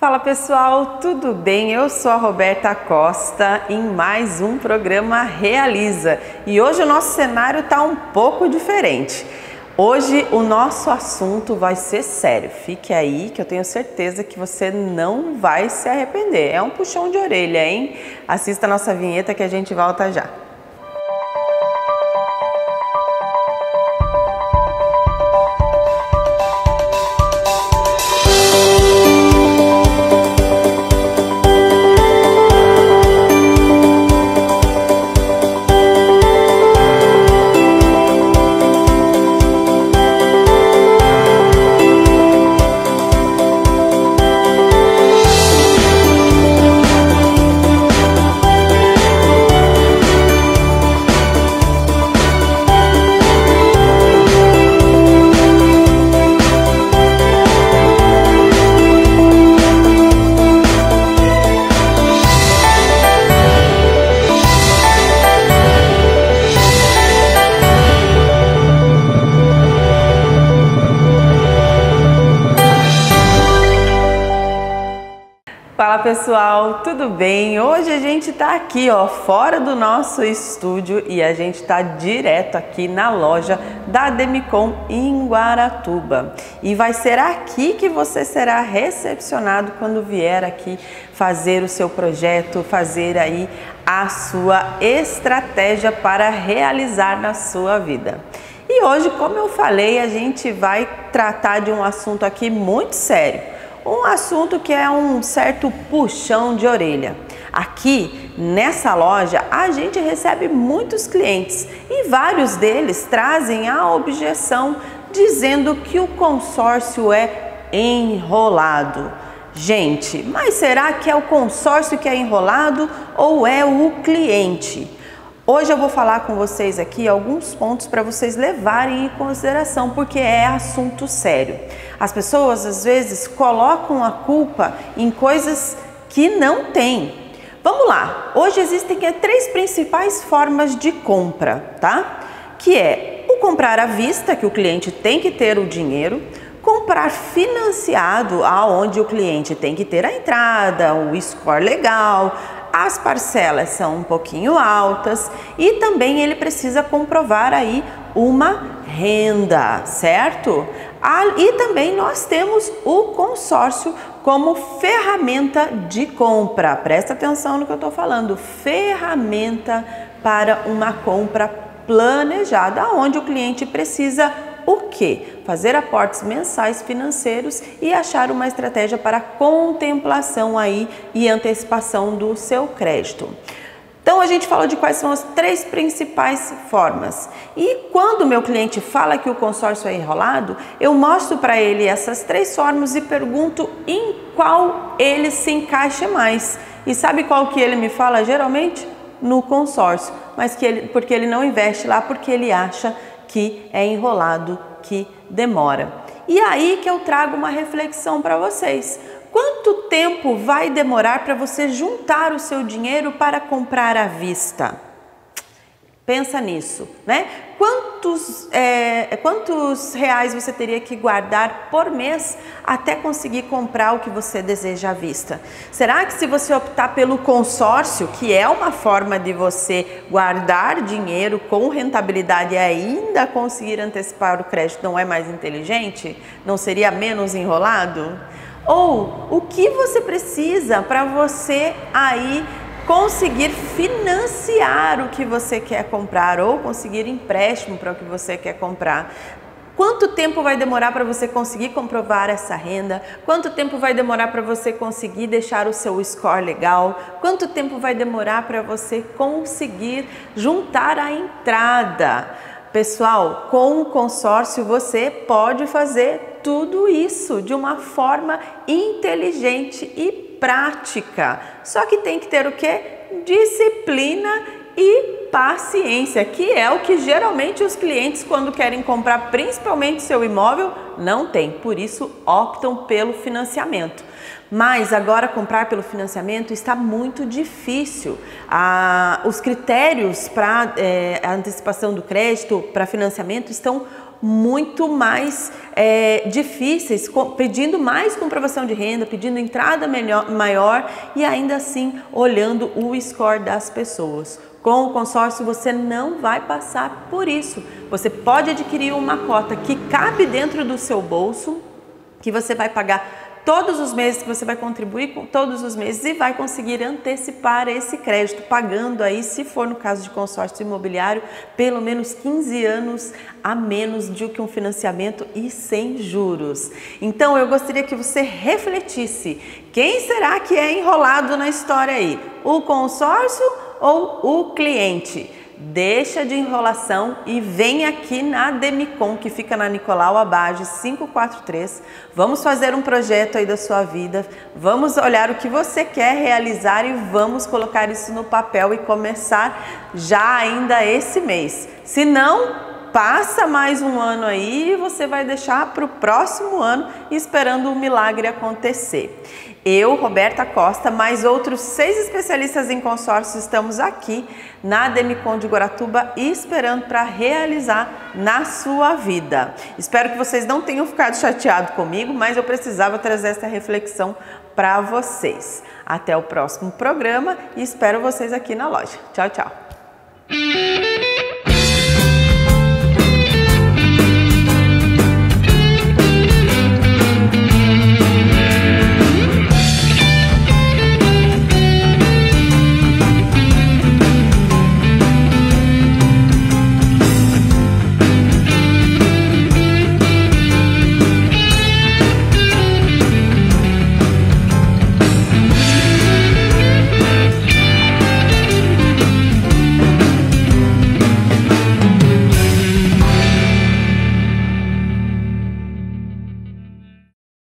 Fala pessoal, tudo bem? Eu sou a Roberta Costa em mais um programa Realiza e hoje o nosso cenário está um pouco diferente. Hoje o nosso assunto vai ser sério, fique aí que eu tenho certeza que você não vai se arrepender. É um puxão de orelha, hein? Assista a nossa vinheta que a gente volta já. Fala pessoal, tudo bem? Hoje a gente tá aqui, ó, fora do nosso estúdio e a gente tá direto aqui na loja da Demicon em Guaratuba. E vai ser aqui que você será recepcionado quando vier aqui fazer o seu projeto, fazer aí a sua estratégia para realizar na sua vida. E hoje, como eu falei, a gente vai tratar de um assunto aqui muito sério um assunto que é um certo puxão de orelha. Aqui nessa loja a gente recebe muitos clientes e vários deles trazem a objeção dizendo que o consórcio é enrolado. Gente, mas será que é o consórcio que é enrolado ou é o cliente? Hoje eu vou falar com vocês aqui alguns pontos para vocês levarem em consideração, porque é assunto sério. As pessoas às vezes colocam a culpa em coisas que não têm. Vamos lá. Hoje existem três principais formas de compra, tá? Que é o comprar à vista, que o cliente tem que ter o dinheiro, comprar financiado, aonde o cliente tem que ter a entrada, o score legal, as parcelas são um pouquinho altas e também ele precisa comprovar aí uma renda, certo? E também nós temos o consórcio como ferramenta de compra. Presta atenção no que eu estou falando. Ferramenta para uma compra planejada, onde o cliente precisa o quê? Fazer aportes mensais financeiros e achar uma estratégia para contemplação aí e antecipação do seu crédito. Então a gente falou de quais são as três principais formas. E quando meu cliente fala que o consórcio é enrolado, eu mostro para ele essas três formas e pergunto em qual ele se encaixa mais. E sabe qual que ele me fala geralmente? No consórcio, mas que ele, porque ele não investe lá porque ele acha que é enrolado, que demora. E aí que eu trago uma reflexão para vocês. Quanto tempo vai demorar para você juntar o seu dinheiro para comprar à vista? Pensa nisso, né? Quantos, é, quantos reais você teria que guardar por mês até conseguir comprar o que você deseja à vista? Será que se você optar pelo consórcio, que é uma forma de você guardar dinheiro com rentabilidade e ainda conseguir antecipar o crédito, não é mais inteligente? Não seria menos enrolado? Ou o que você precisa para você aí conseguir financiar o que você quer comprar ou conseguir empréstimo para o que você quer comprar. Quanto tempo vai demorar para você conseguir comprovar essa renda? Quanto tempo vai demorar para você conseguir deixar o seu score legal? Quanto tempo vai demorar para você conseguir juntar a entrada? Pessoal, com o consórcio você pode fazer tudo isso de uma forma inteligente e prática. Só que tem que ter o que? Disciplina e paciência, que é o que geralmente os clientes, quando querem comprar principalmente seu imóvel, não têm. Por isso, optam pelo financiamento. Mas agora comprar pelo financiamento está muito difícil. Ah, os critérios para é, a antecipação do crédito, para financiamento, estão muito mais é, difíceis, com, pedindo mais comprovação de renda, pedindo entrada melhor, maior e ainda assim olhando o score das pessoas. Com o consórcio você não vai passar por isso. Você pode adquirir uma cota que cabe dentro do seu bolso, que você vai pagar todos os meses que você vai contribuir com todos os meses e vai conseguir antecipar esse crédito, pagando aí, se for no caso de consórcio imobiliário, pelo menos 15 anos a menos do que um financiamento e sem juros. Então eu gostaria que você refletisse: quem será que é enrolado na história aí? O consórcio ou o cliente? Deixa de enrolação e vem aqui na Demicon, que fica na Nicolau Abage 543. Vamos fazer um projeto aí da sua vida. Vamos olhar o que você quer realizar e vamos colocar isso no papel e começar já ainda esse mês. Se não, passa mais um ano aí e você vai deixar para o próximo ano esperando o milagre acontecer. Eu, Roberta Costa, mais outros seis especialistas em consórcio estamos aqui na Demicon de Guaratuba esperando para realizar na sua vida. Espero que vocês não tenham ficado chateados comigo, mas eu precisava trazer essa reflexão para vocês. Até o próximo programa e espero vocês aqui na loja. Tchau, tchau.